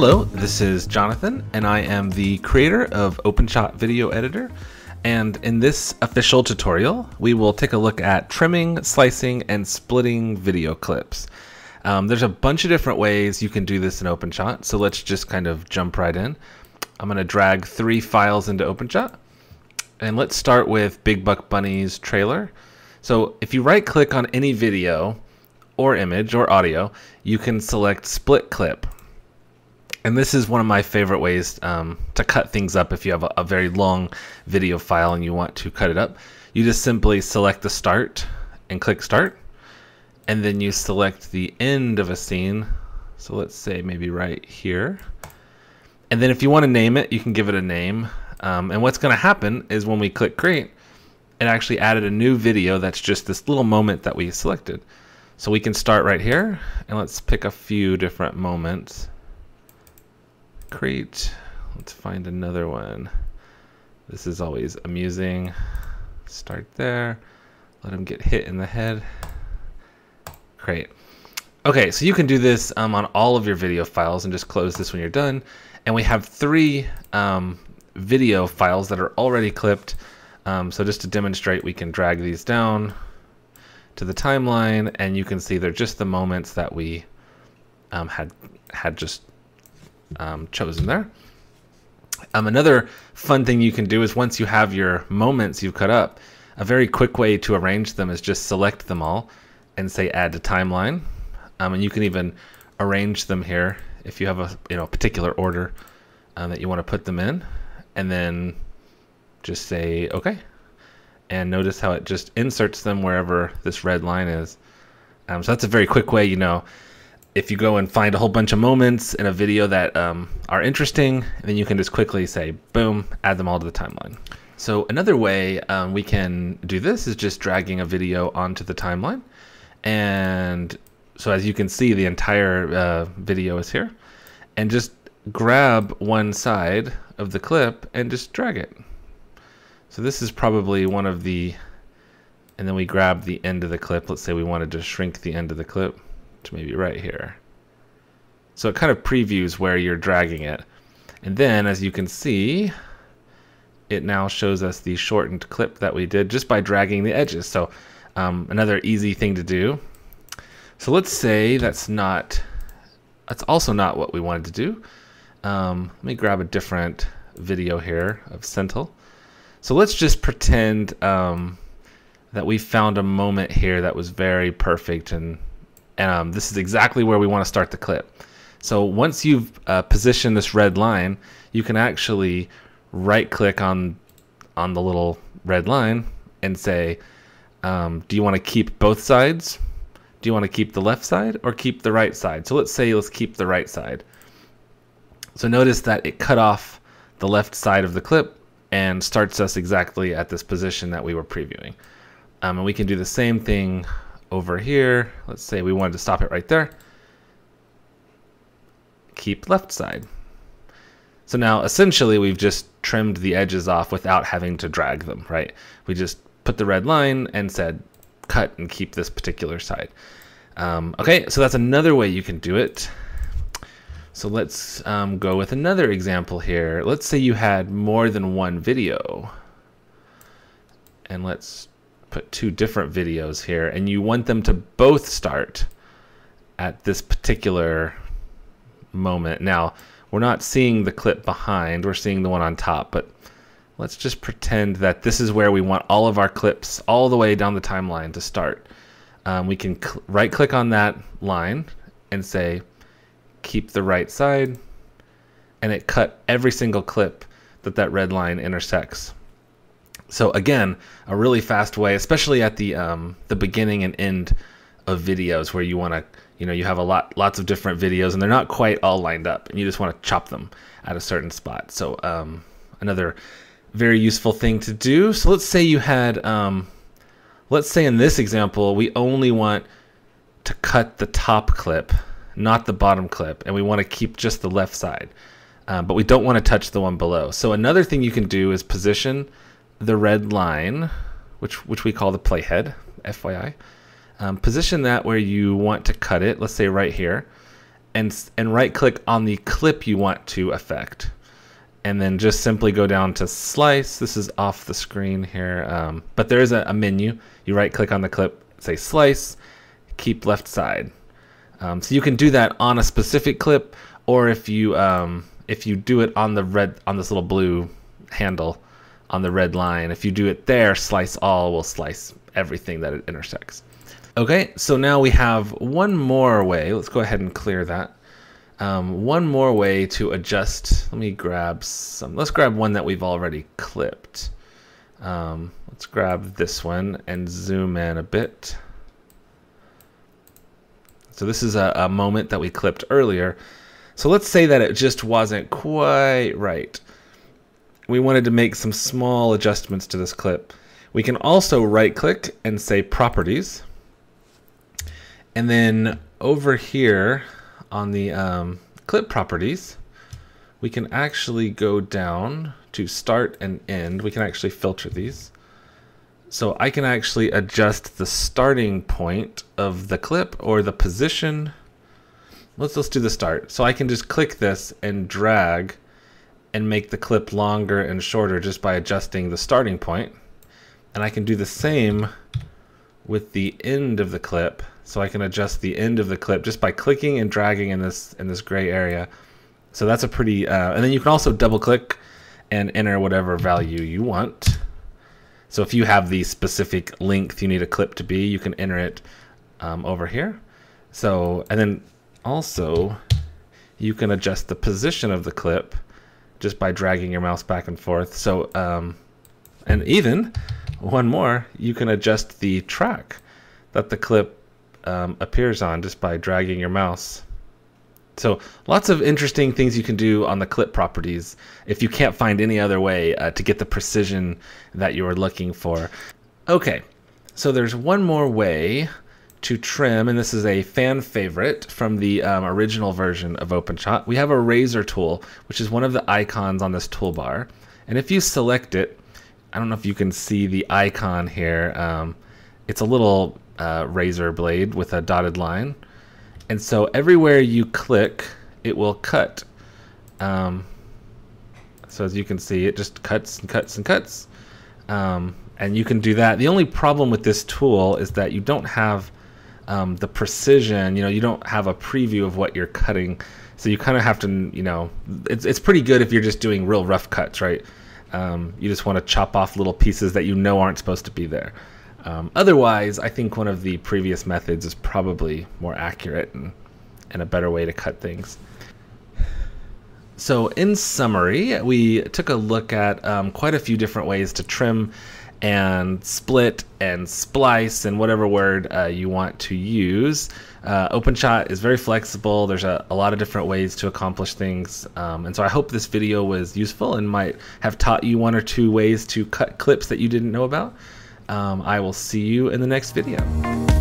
Hello, this is Jonathan, and I am the creator of OpenShot Video Editor. And in this official tutorial, we will take a look at trimming, slicing, and splitting video clips. Um, there's a bunch of different ways you can do this in OpenShot, so let's just kind of jump right in. I'm going to drag three files into OpenShot, and let's start with Big Buck Bunny's trailer. So if you right click on any video or image or audio, you can select split clip. And this is one of my favorite ways um, to cut things up if you have a, a very long video file and you want to cut it up. You just simply select the start and click start. And then you select the end of a scene. So let's say maybe right here. And then if you want to name it, you can give it a name. Um, and what's going to happen is when we click create, it actually added a new video that's just this little moment that we selected. So we can start right here and let's pick a few different moments. Create, let's find another one. This is always amusing. Start there, let him get hit in the head. Great. Okay, so you can do this um, on all of your video files and just close this when you're done. And we have three um, video files that are already clipped. Um, so just to demonstrate, we can drag these down to the timeline and you can see they're just the moments that we um, had had just um, chosen there. Um, another fun thing you can do is once you have your moments you've cut up, a very quick way to arrange them is just select them all and say add to timeline. Um, and you can even arrange them here if you have a you know particular order um, that you want to put them in, and then just say okay and notice how it just inserts them wherever this red line is. Um, so that's a very quick way, you know, if you go and find a whole bunch of moments in a video that um, are interesting, then you can just quickly say, boom, add them all to the timeline. So another way um, we can do this is just dragging a video onto the timeline. And so as you can see, the entire uh, video is here. And just grab one side of the clip and just drag it. So this is probably one of the, and then we grab the end of the clip. Let's say we wanted to shrink the end of the clip maybe right here. So it kind of previews where you're dragging it. And then as you can see, it now shows us the shortened clip that we did just by dragging the edges. So um, another easy thing to do. So let's say that's not, that's also not what we wanted to do. Um, let me grab a different video here of Sintel. So let's just pretend um, that we found a moment here that was very perfect and um, this is exactly where we want to start the clip. So once you've uh, positioned this red line, you can actually right click on on the little red line and say, um, do you want to keep both sides? Do you want to keep the left side or keep the right side? So let's say let's keep the right side. So notice that it cut off the left side of the clip and starts us exactly at this position that we were previewing. Um, and we can do the same thing over here. Let's say we wanted to stop it right there. Keep left side. So now essentially we've just trimmed the edges off without having to drag them, right? We just put the red line and said cut and keep this particular side. Um, okay, so that's another way you can do it. So let's um, go with another example here. Let's say you had more than one video. And let's put two different videos here. And you want them to both start at this particular moment. Now, we're not seeing the clip behind. We're seeing the one on top. But let's just pretend that this is where we want all of our clips all the way down the timeline to start. Um, we can right click on that line and say keep the right side, and it cut every single clip that that red line intersects. So again, a really fast way, especially at the um, the beginning and end of videos where you want to, you know, you have a lot lots of different videos and they're not quite all lined up, and you just want to chop them at a certain spot. So um, another very useful thing to do. So let's say you had, um, let's say in this example, we only want to cut the top clip not the bottom clip, and we want to keep just the left side. Um, but we don't want to touch the one below. So another thing you can do is position the red line, which which we call the playhead, FYI. Um, position that where you want to cut it, let's say right here, and, and right click on the clip you want to affect. And then just simply go down to slice. This is off the screen here, um, but there is a, a, menu. You right click on the clip, say slice, keep left side. Um, so you can do that on a specific clip, or if you um, if you do it on the red on this little blue handle on the red line, if you do it there, slice all will slice everything that it intersects. Okay, so now we have one more way. Let's go ahead and clear that. Um, one more way to adjust. Let me grab some. Let's grab one that we've already clipped. Um, let's grab this one and zoom in a bit. So this is a, a moment that we clipped earlier. So let's say that it just wasn't quite right. We wanted to make some small adjustments to this clip. We can also right click and say properties. And then over here on the um, clip properties, we can actually go down to start and end. We can actually filter these. So I can actually adjust the starting point of the clip or the position. Let's let's do the start. So I can just click this and drag and make the clip longer and shorter just by adjusting the starting point. And I can do the same with the end of the clip. So I can adjust the end of the clip just by clicking and dragging in this in this gray area. So that's a pretty, uh, and then you can also double click and enter whatever value you want. So if you have the specific length you need a clip to be, you can enter it um, over here. So, and then also you can adjust the position of the clip just by dragging your mouse back and forth. So, um, and even one more, you can adjust the track that the clip um, appears on just by dragging your mouse so lots of interesting things you can do on the clip properties if you can't find any other way uh, to get the precision that you are looking for. Okay, so there's one more way to trim, and this is a fan favorite from the um, original version of OpenShot. We have a razor tool, which is one of the icons on this toolbar. And if you select it, I don't know if you can see the icon here. Um, it's a little uh, razor blade with a dotted line. And so everywhere you click, it will cut. Um, so as you can see, it just cuts and cuts and cuts. Um, and you can do that. The only problem with this tool is that you don't have um, the precision, you know, you don't have a preview of what you're cutting. So you kind of have to, you know, it's, it's pretty good if you're just doing real rough cuts, right? Um, you just want to chop off little pieces that you know aren't supposed to be there. Um, otherwise, I think one of the previous methods is probably more accurate and, and a better way to cut things. So in summary, we took a look at um, quite a few different ways to trim and split and splice and whatever word uh, you want to use. Uh, OpenShot is very flexible. There's a, a, lot of different ways to accomplish things. Um, and so I hope this video was useful and might have taught you one or two ways to cut clips that you didn't know about. Um, I will see you in the next video.